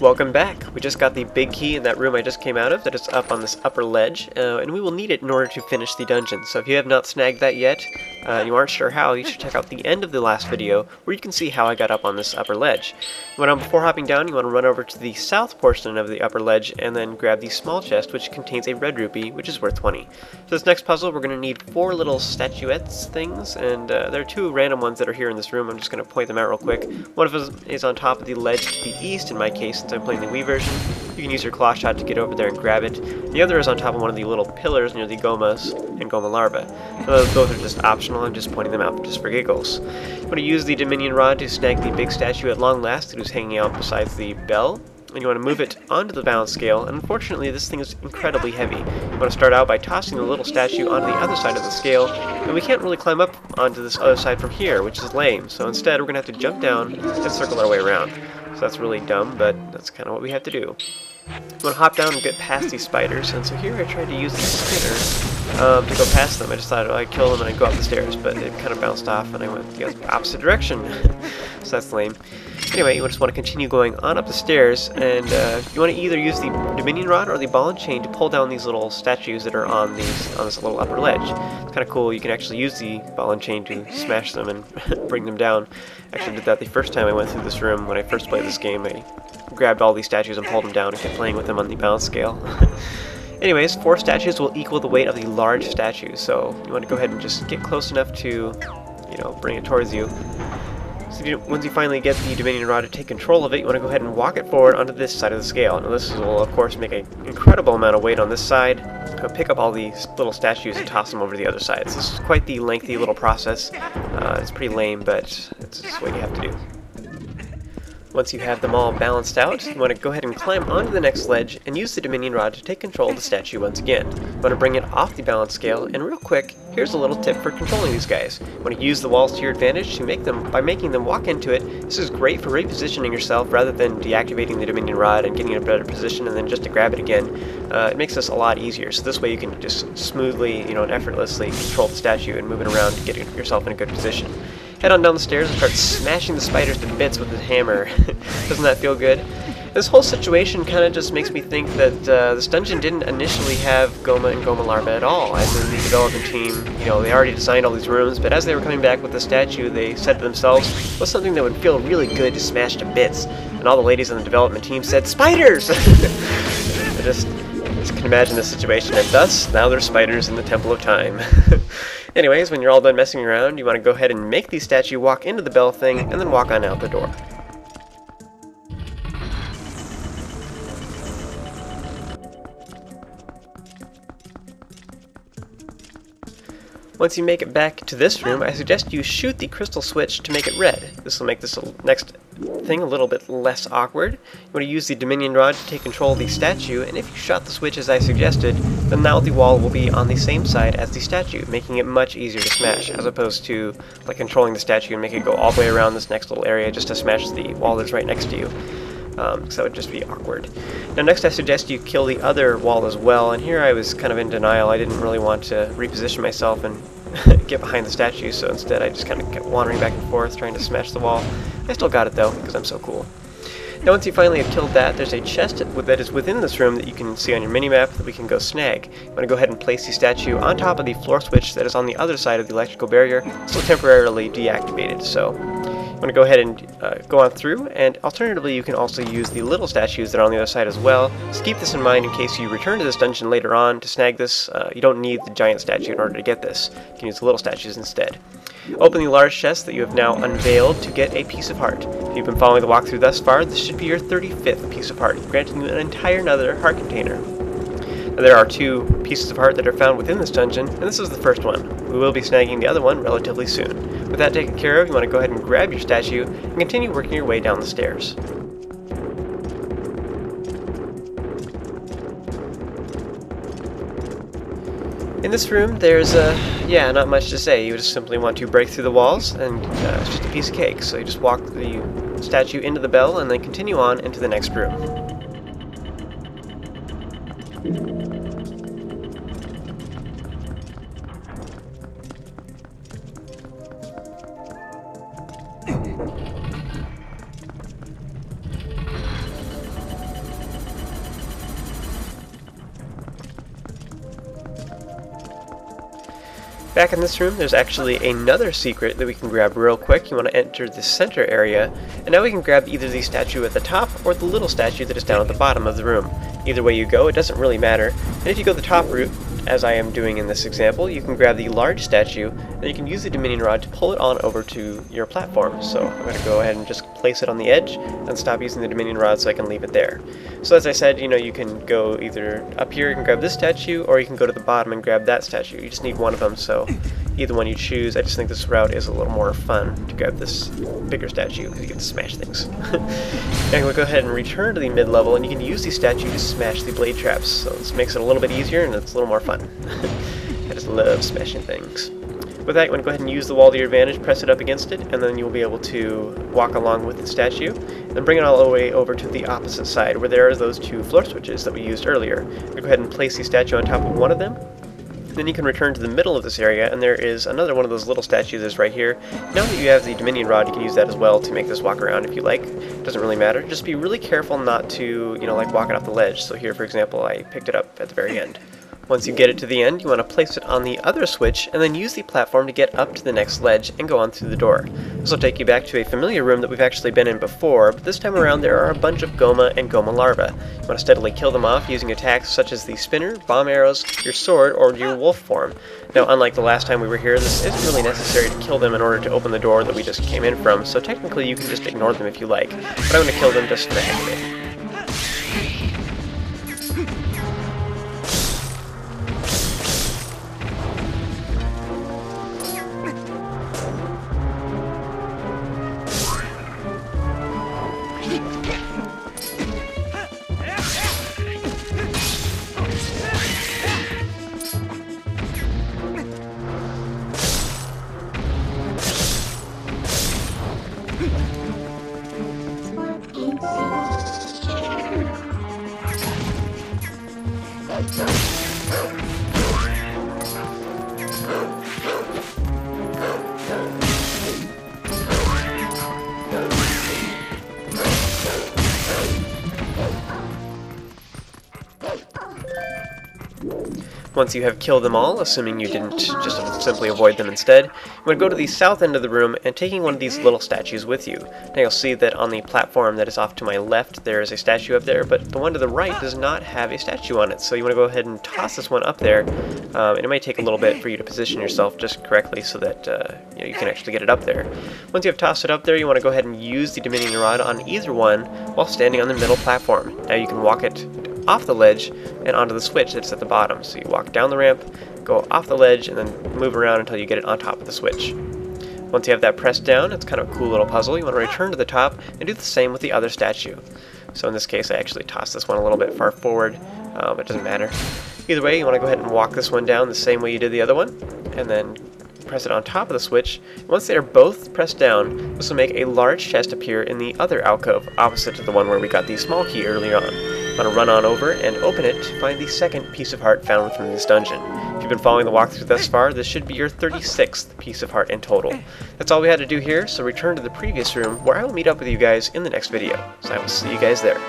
Welcome back. We just got the big key in that room I just came out of that is up on this upper ledge, uh, and we will need it in order to finish the dungeon. So if you have not snagged that yet, uh, and you aren't sure how, you should check out the end of the last video where you can see how I got up on this upper ledge. But before hopping down, you want to run over to the south portion of the upper ledge and then grab the small chest which contains a red rupee, which is worth 20. For this next puzzle, we're going to need four little statuettes things, and uh, there are two random ones that are here in this room. I'm just going to point them out real quick. One of them is on top of the ledge to the east in my case, since I'm playing the Wii version. You can use your claw shot to get over there and grab it. The other is on top of one of the little pillars near the Gohmas and Gohma larva. So both are just optional, I'm just pointing them out just for giggles. You want to use the Dominion Rod to snag the big statue at long last that is hanging out beside the bell and you want to move it onto the balance scale, and unfortunately this thing is incredibly heavy. You want to start out by tossing the little statue onto the other side of the scale, and we can't really climb up onto this other side from here, which is lame, so instead we're going to have to jump down and circle our way around. So that's really dumb, but that's kind of what we have to do. I'm to hop down and get past these spiders, and so here I tried to use the spinner um, to go past them. I just thought I'd kill them and I'd go up the stairs, but it kind of bounced off and I went the opposite direction. so that's lame. Anyway, you just want to continue going on up the stairs, and uh, you want to either use the Dominion Rod or the Ball and Chain to pull down these little statues that are on these on this little upper ledge. It's kind of cool. You can actually use the Ball and Chain to smash them and bring them down. Actually did that the first time I went through this room when I first played this game. I grabbed all these statues and pulled them down and kept playing with them on the balance scale. Anyways, four statues will equal the weight of the large statue, so you want to go ahead and just get close enough to, you know, bring it towards you. So you, once you finally get the Dominion Rod to take control of it, you want to go ahead and walk it forward onto this side of the scale. Now this will, of course, make an incredible amount of weight on this side. Pick up all these little statues and toss them over to the other side. So this is quite the lengthy little process. Uh, it's pretty lame, but it's just what you have to do. Once you have them all balanced out, you want to go ahead and climb onto the next ledge and use the Dominion Rod to take control of the statue once again. You want to bring it off the balance scale, and real quick, here's a little tip for controlling these guys. You want to use the walls to your advantage to make them by making them walk into it. This is great for repositioning yourself rather than deactivating the Dominion Rod and getting in a better position and then just to grab it again. Uh, it makes this a lot easier, so this way you can just smoothly, you know, and effortlessly control the statue and move it around to get yourself in a good position head on down the stairs and start smashing the spiders to bits with his hammer. Doesn't that feel good? This whole situation kind of just makes me think that uh, this dungeon didn't initially have Gohma and Gohma Larva at all. As in the development team, you know, they already designed all these rooms, but as they were coming back with the statue, they said to themselves, what's something that would feel really good to smash to bits? And all the ladies on the development team said, spiders! I just, just can imagine the situation, and thus, now there's spiders in the Temple of Time. Anyways, when you're all done messing around, you want to go ahead and make the statue walk into the bell thing, and then walk on out the door. Once you make it back to this room, I suggest you shoot the crystal switch to make it red. This will make this next thing a little bit less awkward. You want to use the Dominion Rod to take control of the statue, and if you shot the switch as I suggested, then now the wall will be on the same side as the statue, making it much easier to smash, as opposed to like controlling the statue and make it go all the way around this next little area just to smash the wall that's right next to you um, so that would just be awkward. Now next I suggest you kill the other wall as well, and here I was kind of in denial. I didn't really want to reposition myself and get behind the statue, so instead I just kind of kept wandering back and forth trying to smash the wall. I still got it though, because I'm so cool. Now once you finally have killed that, there's a chest that is within this room that you can see on your minimap that we can go snag. I'm going to go ahead and place the statue on top of the floor switch that is on the other side of the electrical barrier, still temporarily deactivated, so I'm going to go ahead and uh, go on through, and alternatively you can also use the little statues that are on the other side as well. So keep this in mind in case you return to this dungeon later on to snag this. Uh, you don't need the giant statue in order to get this. You can use the little statues instead. Open the large chest that you have now unveiled to get a piece of heart. If you've been following the walkthrough thus far, this should be your 35th piece of heart, granting you an entire another heart container. There are two pieces of heart that are found within this dungeon, and this is the first one. We will be snagging the other one relatively soon. With that taken care of, you want to go ahead and grab your statue and continue working your way down the stairs. In this room, there's, uh, yeah, not much to say. You just simply want to break through the walls, and uh, it's just a piece of cake. So you just walk the statue into the bell, and then continue on into the next room. Back in this room, there's actually another secret that we can grab real quick. You want to enter the center area, and now we can grab either the statue at the top or the little statue that is down at the bottom of the room. Either way you go, it doesn't really matter. And if you go the top route, as I am doing in this example, you can grab the large statue, and you can use the Dominion Rod to pull it on over to your platform. So I'm going to go ahead and just place it on the edge, and stop using the Dominion Rod so I can leave it there. So as I said, you know, you can go either up here and grab this statue, or you can go to the bottom and grab that statue. You just need one of them, so either one you choose. I just think this route is a little more fun to grab this bigger statue, because you can smash things. now we'll go ahead and return to the mid-level, and you can use the statue to smash the blade traps. So this makes it a little bit easier, and it's a little more fun fun. I just love smashing things. With that, you want to go ahead and use the wall to your advantage, press it up against it, and then you'll be able to walk along with the statue, then bring it all the way over to the opposite side, where there are those two floor switches that we used earlier. Go ahead and place the statue on top of one of them, then you can return to the middle of this area, and there is another one of those little statues right here. Now that you have the Dominion Rod, you can use that as well to make this walk around if you like. It doesn't really matter. Just be really careful not to, you know, like walk it off the ledge. So here, for example, I picked it up at the very end. Once you get it to the end, you want to place it on the other switch and then use the platform to get up to the next ledge and go on through the door. This will take you back to a familiar room that we've actually been in before, but this time around there are a bunch of Gohma and Gohma larvae. You want to steadily kill them off using attacks such as the spinner, bomb arrows, your sword, or your wolf form. Now, unlike the last time we were here, this isn't really necessary to kill them in order to open the door that we just came in from, so technically you can just ignore them if you like, but I'm going to kill them just for the heck of it. Fight! Once you have killed them all, assuming you didn't just simply avoid them instead, you to go to the south end of the room and taking one of these little statues with you. Now you'll see that on the platform that is off to my left there is a statue up there, but the one to the right does not have a statue on it, so you want to go ahead and toss this one up there, um, and it might take a little bit for you to position yourself just correctly so that uh, you, know, you can actually get it up there. Once you have tossed it up there, you want to go ahead and use the Dominion Rod on either one while standing on the middle platform. Now you can walk it off the ledge and onto the switch that's at the bottom. So you walk down the ramp, go off the ledge, and then move around until you get it on top of the switch. Once you have that pressed down, it's kind of a cool little puzzle. You want to return to the top and do the same with the other statue. So in this case, I actually tossed this one a little bit far forward. Um, it doesn't matter. Either way, you want to go ahead and walk this one down the same way you did the other one, and then press it on top of the switch. Once they are both pressed down, this will make a large chest appear in the other alcove, opposite to the one where we got the small key earlier on. I'm going to run on over and open it to find the second piece of heart found within this dungeon. If you've been following the walkthrough thus far, this should be your 36th piece of heart in total. That's all we had to do here, so return to the previous room where I will meet up with you guys in the next video. So I will see you guys there.